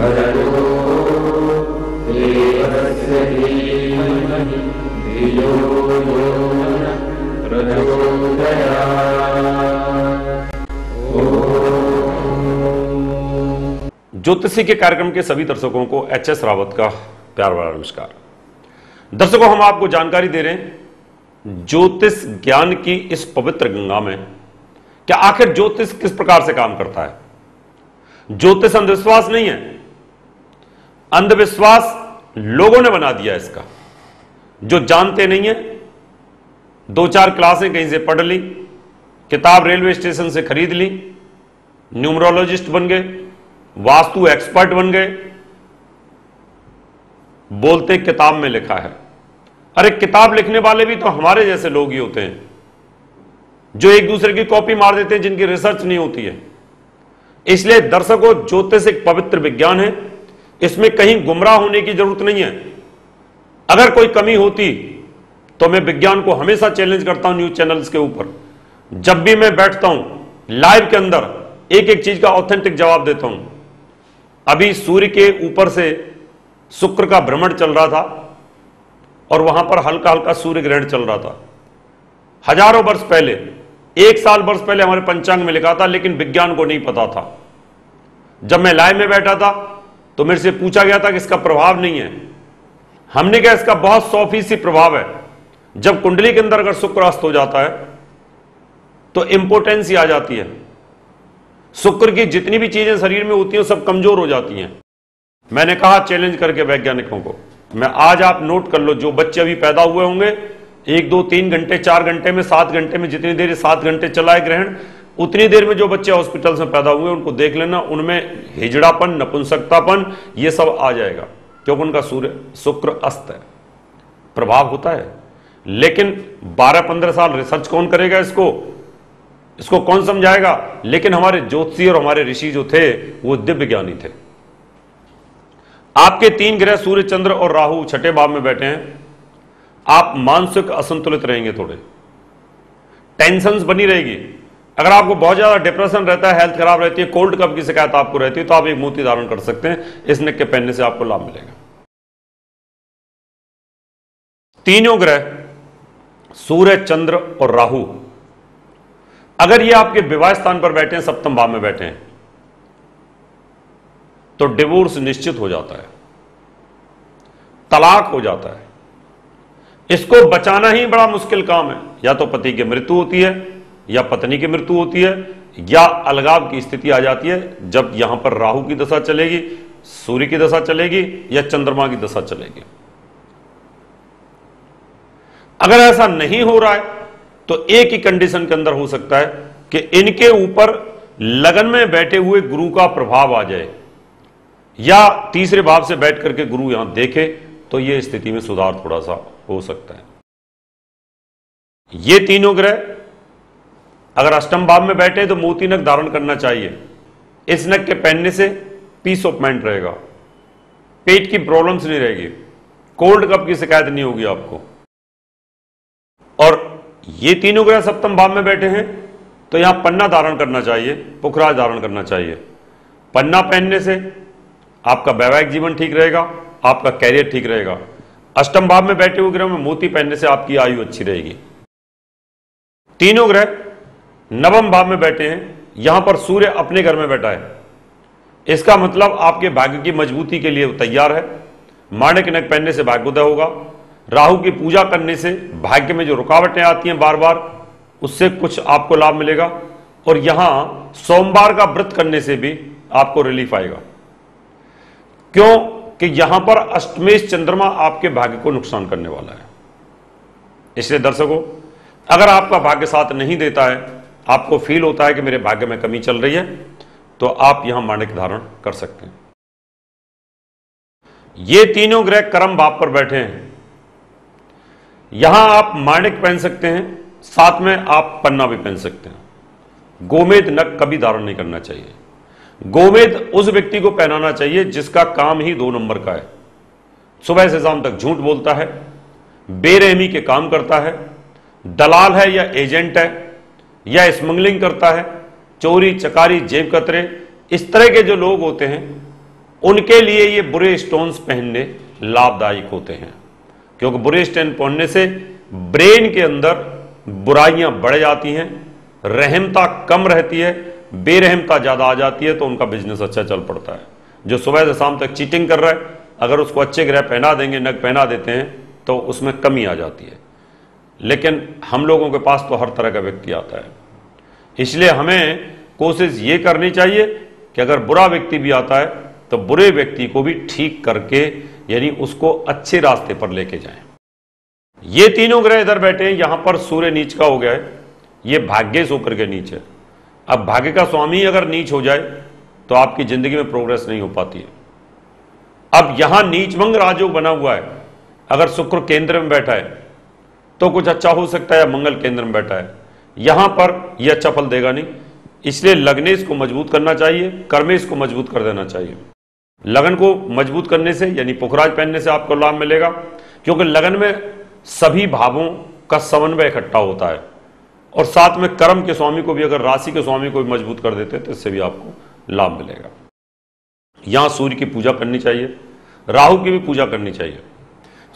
ज्योतिषी के कार्यक्रम के सभी दर्शकों को एच एस रावत का प्यार वाला नमस्कार। दर्शकों, हम आपको जानकारी दे रहे हैं, ज्योतिष ज्ञान की इस पवित्र गंगा में क्या आखिर ज्योतिष किस प्रकार से काम करता है? ज्योतिष अंधविश्वास नहीं है अंधविश्वास लोगों ने बना दिया इसका। जो जानते नहीं है, दो चार क्लासें कहीं से पढ़ ली, किताब रेलवे स्टेशन से खरीद ली, न्यूमरोलॉजिस्ट बन गए, वास्तु एक्सपर्ट बन गए, बोलते किताब में लिखा है। अरे किताब लिखने वाले भी तो हमारे जैसे लोग ही होते हैं, जो एक दूसरे की कॉपी मार देते हैं, जिनकी रिसर्च नहीं होती है। इसलिए दर्शकों ज्योतिष एक पवित्र विज्ञान है इसमें कहीं गुमराह होने की ज़रूरत नहीं है। अगर कोई कमी होती तो मैं विज्ञान को हमेशा चैलेंज करता हूँ न्यूज़ चैनल्स के ऊपर। जब भी मैं बैठता हूँ लाइव के अंदर एक एक चीज़ का ऑथेंटिक जवाब देता हूँ। अभी सूर्य के ऊपर से शुक्र का भ्रमण चल रहा था, और वहाँ पर हल्का हल्का सूर्य ग्रहण चल रहा था। हज़ारों वर्ष पहले, एक साल वर्ष पहले हमारे पंचांग में लिखा था, लेकिन विज्ञान को नहीं पता था। जब मैं लाइव में बैठा था तो मेरे से पूछा गया था कि इसका प्रभाव नहीं है। हमने कहा इसका बहुत सौ फ़ीसदी प्रभाव है। जब कुंडली के अंदर अगर शुक्र अस्त हो जाता है तो इंपोर्टेंसी आ जाती है। शुक्र की जितनी भी चीज़ें शरीर में होती हैं सब कमज़ोर हो जाती हैं। मैंने कहा, चैलेंज करके वैज्ञानिकों को, मैं आज आप नोट कर लो, जो बच्चे अभी पैदा हुए होंगे, एक, दो, तीन घंटे, चार घंटे में, सात घंटे में, जितनी देर सात घंटे चला है ग्रहण उतनी देर में जो बच्चे हॉस्पिटल में पैदा हुए, उनको देख लेना, उनमें हिजड़ापन, नपुंसकतापन, ये सब आ जाएगा। क्योंकि उनका सूर्य, शुक्र अस्त है। प्रभाव होता है। लेकिन 12-15 साल रिसर्च कौन करेगा इसको? इसको कौन समझाएगा? लेकिन हमारे ज्योतिषी और हमारे ऋषि जो थे, वो दिव्य ज्ञानी थे। आपके तीन ग्रह सूर्य, चंद्र और राहु छठे भाव में बैठे हैं। आप मानसिक असंतुलित रहेंगे थोड़े। टेंशन बनी रहेगी। अगर आपको बहुत ज़्यादा डिप्रेशन रहता है हेल्थ खराब रहती है कोल्ड कप की शिकायत आपको रहती है तो आप एक मोती धारण कर सकते हैं। इस नेक के पहनने से आपको लाभ मिलेगा। तीनों ग्रह, सूर्य, चंद्र और राहु। अगर ये आपके विवाह स्थान पर बैठे हैं, सप्तम भाव में बैठे हैं तो डिवोर्स निश्चित हो जाता है। तलाक हो जाता है। इसको बचाना ही बड़ा मुश्किल काम है। या तो पति की मृत्यु होती है या पत्नी की मृत्यु होती है, या अलगाव की स्थिति आ जाती है, जब यहाँ पर राहु की दशा चलेगी, सूर्य की दशा चलेगी, या चंद्रमा की दशा चलेगी। अगर ऐसा नहीं हो रहा है तो एक ही कंडीशन के अंदर हो सकता है कि इनके ऊपर लगन में बैठे हुए गुरु का प्रभाव आ जाए, या तीसरे भाव से बैठ करके गुरु यहाँ देखे तो यह स्थिति में सुधार थोड़ा सा हो सकता है। ये तीनों ग्रह अगर अष्टम भाव में बैठे तो मोती नक धारण करना चाहिए। इस नक के पहनने से पीस ऑफ़ माइंड रहेगा। पेट की प्रॉब्लम्स नहीं रहेगी। कोल्ड कप की शिकायत नहीं होगी आपको। और ये तीनों ग्रह सप्तम भाव में बैठे हैं तो यहाँ पन्ना धारण करना चाहिए, पुखराज धारण करना चाहिए। पन्ना पहनने से आपका वैवाहिक जीवन ठीक रहेगा, आपका कैरियर ठीक रहेगा। अष्टम भाव में बैठे हुए ग्रह में मोती पहनने से आपकी आयु अच्छी रहेगी। तीनों ग्रह नवम भाव में बैठे हैं, यहाँ पर सूर्य अपने घर में बैठा है। इसका मतलब आपके भाग्य की मजबूती के लिए तैयार है। माणिक नक पहनने से भाग्योदय होगा। राहु की पूजा करने से भाग्य में जो रुकावटें आती हैं बार बार उससे कुछ आपको लाभ मिलेगा और यहाँ सोमवार का व्रत करने से भी आपको रिलीफ आएगा। क्यों? कि यहाँ पर अष्टमेश चंद्रमा आपके भाग्य को नुकसान करने वाला है। इसलिए दर्शकों, अगर आपका भाग्य साथ नहीं देता है आपको फील होता है कि मेरे भाग्य में कमी चल रही है तो आप यहाँ माणिक धारण कर सकते हैं। ये तीनों ग्रह कर्म भाव पर बैठे हैं। यहाँ आप माणिक पहन सकते हैं, साथ में आप पन्ना भी पहन सकते हैं। गोमेद नक कभी धारण नहीं करना चाहिए। गोमेद उस व्यक्ति को पहनाना चाहिए जिसका काम ही दो नंबर का है। सुबह से शाम तक झूठ बोलता है, बेरहमी के काम करता है, दलाल है या एजेंट है या स्मगलिंग करता है, चोरी, चकारी, जेब कतरे, इस तरह के जो लोग होते हैं, उनके लिए ये बुरे स्टोन्स पहनने लाभदायक होते हैं। क्योंकि बुरे स्टोन पहनने से ब्रेन के अंदर बुराइयाँ बढ़ जाती हैं, रहमता कम रहती है, बेरहमता ज़्यादा आ जाती है तो उनका बिज़नेस अच्छा चल पड़ता है। जो सुबह से शाम तक चीटिंग कर रहा है, अगर उसको अच्छे ग्रह पहना देंगे, नग पहना देते हैं तो उसमें कमी आ जाती है। लेकिन हम लोगों के पास तो हर तरह का व्यक्ति आता है। इसलिए हमें कोशिश ये करनी चाहिए कि अगर बुरा व्यक्ति भी आता है तो बुरे व्यक्ति को भी ठीक करके, यानी उसको अच्छे रास्ते पर लेके जाएँ। ये तीनों ग्रह इधर बैठे हैं, यहाँ पर सूर्य नीच का हो गया है। ये भाग्य से होकर के नीच अब भाग्य का स्वामी अगर नीच हो जाए तो आपकी ज़िंदगी में प्रोग्रेस नहीं हो पाती है। अब यहाँ नीचमंग राजयोग बना हुआ है। अगर शुक्र केंद्र में बैठा है तो कुछ अच्छा हो सकता है मंगल केंद्र में बैठा है। यहाँ पर यह अच्छा फल देगा नहीं। इसलिए लगने इसको मज़बूत करना चाहिए कर्मे इसको मज़बूत कर देना चाहिए। लगन को मज़बूत करने से, यानी पुखराज पहनने से आपको लाभ मिलेगा, क्योंकि लगन में सभी भावों का समन्वय इकट्ठा होता है। और साथ में कर्म के स्वामी को भी, अगर राशि के स्वामी को भी मज़बूत कर देते हैं तो इससे भी आपको लाभ मिलेगा। यहाँ सूर्य की पूजा करनी चाहिए, राहु की भी पूजा करनी चाहिए।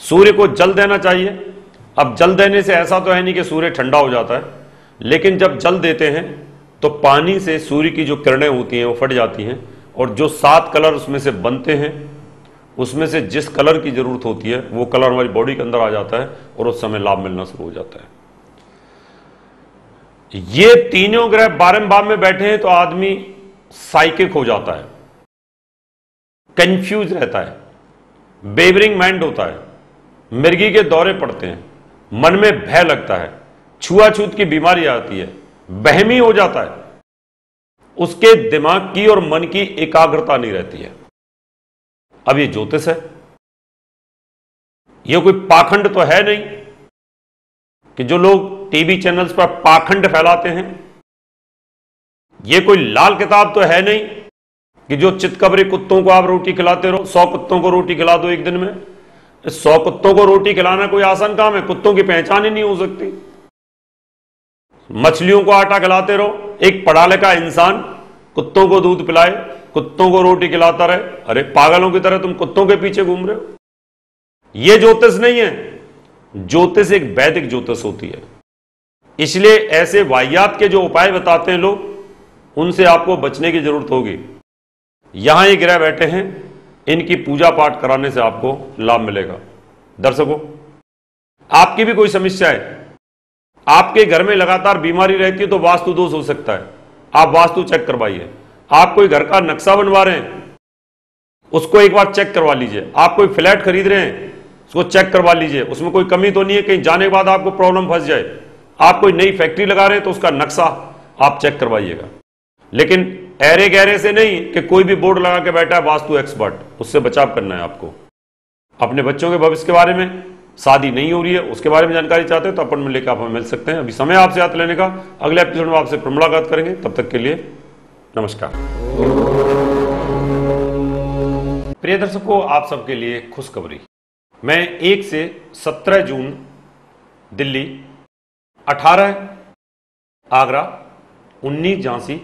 सूर्य को जल देना चाहिए अब जल देने से ऐसा तो है नहीं कि सूर्य ठंडा हो जाता है, लेकिन जब जल देते हैं तो पानी से सूर्य की जो किरणें होती हैं, वो फट जाती हैं, और जो सात कलर उसमें से बनते हैं, उसमें से जिस कलर की ज़रूरत होती है, वो कलर हमारी बॉडी के अंदर आ जाता है, और उस समय लाभ मिलना शुरू हो जाता है। ये तीनों ग्रह बारम्बार में बैठे हैं तो आदमी साइकिक हो जाता है कंफ्यूज रहता है बेबरिंग माइंड होता है, मिर्गी के दौरे पड़ते हैं। मन में भय लगता है, छुआछूत की बीमारी आती है, बहमी हो जाता है। उसके दिमाग की और मन की एकाग्रता नहीं रहती है। अब ये ज्योतिष है। यह कोई पाखंड तो है नहीं कि जो लोग टीवी चैनल्स पर पाखंड फैलाते हैं। यह कोई लाल किताब तो है नहीं कि जो चितकबरी कुत्तों को आप रोटी खिलाते रहो, सौ कुत्तों को रोटी खिला दो एक दिन में। सौ कुत्तों को रोटी खिलाना कोई आसान काम है? कुत्तों की पहचान ही नहीं हो सकती। मछलियों को आटा खिलाते रहो। एक पढ़ा लिखा इंसान कुत्तों को दूध पिलाए, कुत्तों को रोटी खिलाता रहे। अरे पागलों की तरह तुम कुत्तों के पीछे घूम रहे हो। यह ज्योतिष नहीं है। ज्योतिष एक वैदिक ज्योतिष होती है। इसलिए ऐसे वाहियात के जो उपाय बताते हैं लोग, उनसे आपको बचने की ज़रूरत होगी। यहाँ ये ग्रह बैठे हैं। इनकी पूजा पाठ कराने से आपको लाभ मिलेगा। दर्शकों, आपकी भी कोई समस्या है? आपके घर में लगातार बीमारी रहती है तो वास्तु दोष हो सकता है। आप वास्तु चेक करवाइए। आप कोई घर का नक्शा बनवा रहे हैं? उसको एक बार चेक करवा लीजिए। आप कोई फ्लैट खरीद रहे हैं? उसको चेक करवा लीजिए। उसमें कोई कमी तो नहीं है? कहीं जाने के बाद आपको प्रॉब्लम फंस जाए। आप कोई नई फैक्ट्री लगा रहे हैं तो उसका नक्शा आप चेक करवाइएगा। लेकिन ऐरे गहरे से नहीं कि कोई भी बोर्ड लगा के बैठा है वास्तु एक्सपर्ट उससे बचाव करना है आपको। अपने बच्चों के भविष्य के बारे में शादी नहीं हो रही है, उसके बारे में जानकारी चाहते हैं तो अपन में लेकर आप हमें मिल सकते हैं। अभी समय आपसे हाथ लेने का। अगले एपिसोड में आपसे मुलाकात करेंगे। तब तक के लिए नमस्कार। प्रिय दर्शकों, आप सबके लिए खुशखबरी। मैं एक से सत्रह जून, दिल्ली, अठारह, आगरा, उन्नीस झांसी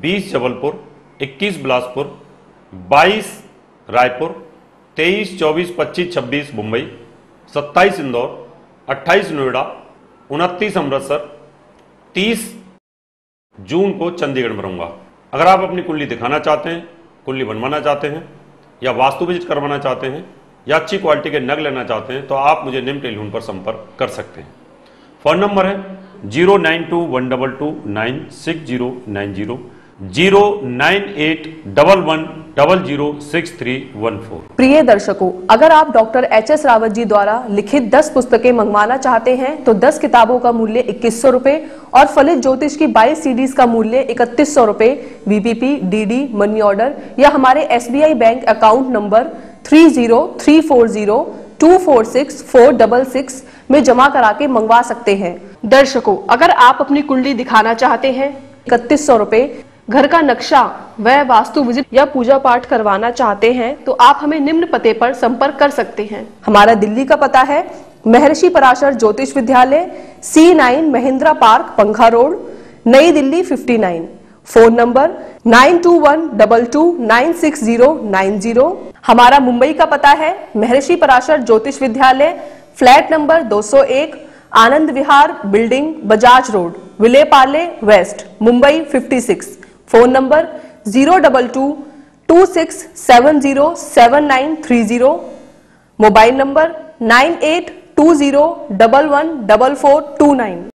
बीस जबलपुर, इक्कीस बिलासपुर, बाईस रायपुर, तेईस, चौबीस, पच्चीस, छब्बीस मुंबई, सत्ताईस इंदौर, अट्ठाईस नोएडा, उनतीस अमृतसर, तीस जून को चंडीगढ़ में रहूँगा। अगर आप अपनी कुंडली दिखाना चाहते हैं, कुंडली बनवाना चाहते हैं, या वास्तु विज़िट करवाना चाहते हैं, या अच्छी क्वालिटी के नग लेना चाहते हैं तो आप मुझे निम्न टेलीफोन पर संपर्क कर सकते हैं। फ़ोन नंबर है zero nine two one double two nine six zero nine zero. Zero nine eight double one double zero six three one four. प्रिय दर्शकों, अगर आप doctor H S Rawat ji द्वारा लिखित 10 पुस्तकें मंगवाना चाहते हैं तो 10 किताबों का मूल्य इक्कीस सौ रूपए और फलित ज्योतिष की 22 सीडीज का मूल्य इकतीस सौ रूपए वीपीपी डीडी मनी ऑर्डर या हमारे SBI bank account number three zero three four zero two four six four double six में जमा करा के मंगवा सकते हैं। दर्शकों, अगर आप अपनी कुंडली दिखाना चाहते हैं, इकतीस सौ रूपए घर का नक्शा व वास्तु विज़िट या पूजा पाठ करवाना चाहते हैं तो आप हमें निम्न पते पर संपर्क कर सकते हैं। हमारा दिल्ली का पता है, महर्षि पराशर ज्योतिष विद्यालय C nine Mahindra park, Pankha road, Nai Delhi 59 phone number nine two one double two nine six zero nine zero हमारा मुंबई का पता है, महर्षि पराशर ज्योतिष विद्यालय, flat number 201 Anand Vihar, building, Bajaj road, Vile Parle, west, Mumbai 56 phone number zero double two two six seven zero seven nine three zero, mobile number nine eight two zero double one double four two nine.